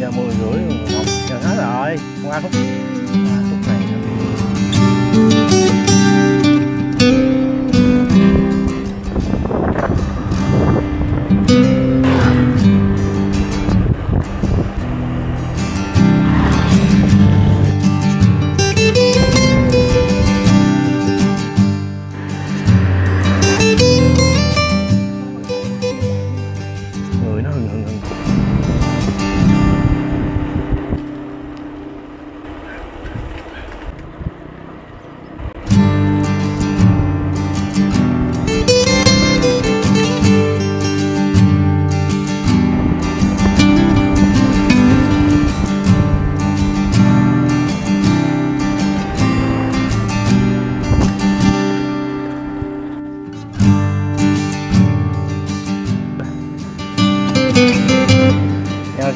giờ mười rưỡi rồi. Một giờ hết rồi. Qua không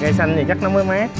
cây xanh thì chắc nó mới mát.